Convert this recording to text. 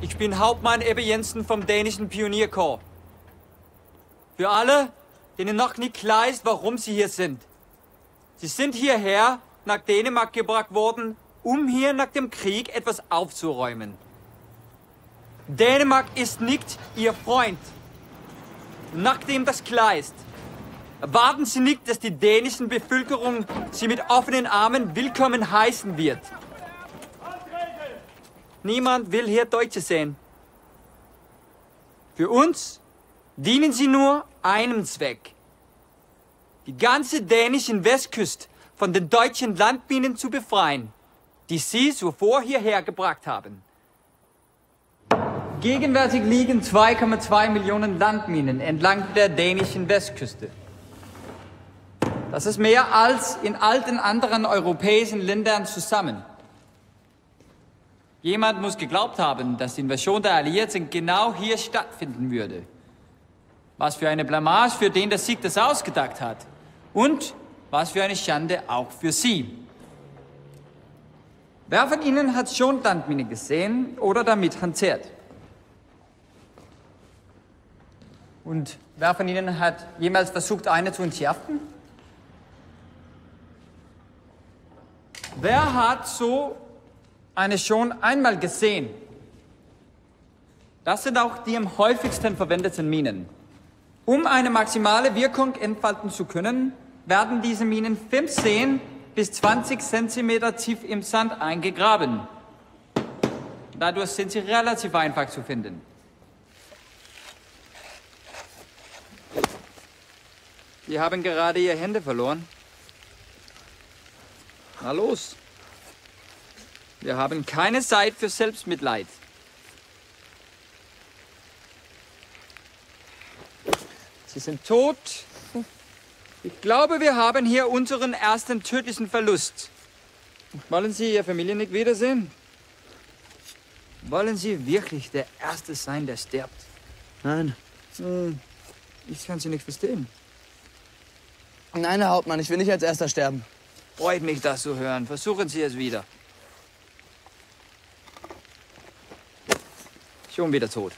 Ich bin Hauptmann Ebbe Jensen vom dänischen Pionierkorps. Für alle, denen noch nicht klar ist, warum sie hier sind. Sie sind hierher nach Dänemark gebracht worden, um hier nach dem Krieg etwas aufzuräumen. Dänemark ist nicht Ihr Freund. Nachdem das klar ist, erwarten Sie nicht, dass die dänischen Bevölkerung Sie mit offenen Armen willkommen heißen wird. Niemand will hier Deutsche sehen. Für uns dienen sie nur einem Zweck. Die ganze dänischen Westküste von den deutschen Landminen zu befreien, die sie zuvor hierher gebracht haben. Gegenwärtig liegen 2,2 Millionen Landminen entlang der dänischen Westküste. Das ist mehr als in all den anderen europäischen Ländern zusammen. Jemand muss geglaubt haben, dass die Invasion der Alliierten genau hier stattfinden würde. Was für eine Blamage für den der Sieg das ausgedacht hat. Und was für eine Schande auch für Sie. Wer von Ihnen hat schon Landmine gesehen oder damit hantiert? Und wer von Ihnen hat jemals versucht, eine zu entschärfen? Wer hat so eine schon einmal gesehen? Das sind auch die am häufigsten verwendeten Minen. Um eine maximale Wirkung entfalten zu können, werden diese Minen 15 bis 20 Zentimeter tief im Sand eingegraben. Dadurch sind sie relativ einfach zu finden. Sie haben gerade Ihre Hände verloren. Na los. Wir haben keine Zeit für Selbstmitleid. Sie sind tot. Ich glaube, wir haben hier unseren ersten tödlichen Verlust. Wollen Sie Ihre Familie nicht wiedersehen? Wollen Sie wirklich der Erste sein, der stirbt? Nein. Hm, ich kann Sie nicht verstehen. Nein, Herr Hauptmann, ich will nicht als Erster sterben. Freut mich, das zu hören. Versuchen Sie es wieder. Schon wieder tot.